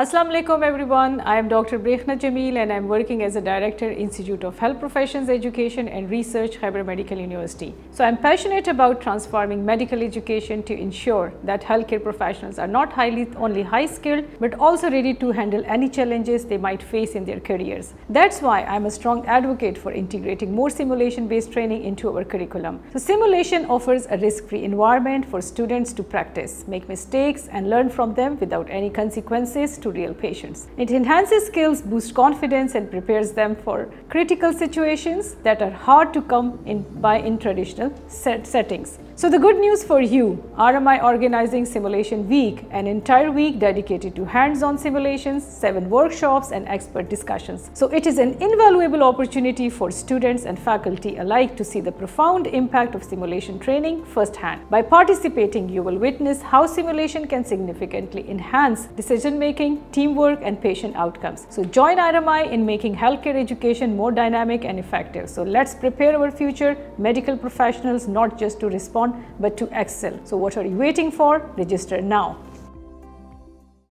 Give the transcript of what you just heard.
Assalamu alaikum everyone. I am Dr. Brekhna Jamil and I am working as a director Institute of Health Professions Education and Research Khyber Medical University. So I am passionate about transforming medical education to ensure that healthcare professionals are not highly only high skilled but also ready to handle any challenges they might face in their careers. That's why I am a strong advocate for integrating more simulation based training into our curriculum. So simulation offers a risk free environment for students to practice, make mistakes and learn from them without any consequences to real patients. It enhances skills, boosts confidence and prepares them for critical situations that are hard to come in by in traditional set settings. So the good news for you, RMI organizing Simulation Week, an entire week dedicated to hands-on simulations, seven workshops and expert discussions. So it is an invaluable opportunity for students and faculty alike to see the profound impact of simulation training firsthand. By participating, you will witness how simulation can significantly enhance decision teamwork and patient outcomes. So join RMI in making healthcare education more dynamic and effective. So let's prepare our future medical professionals not just to respond but to excel. So what are you waiting for? Register now.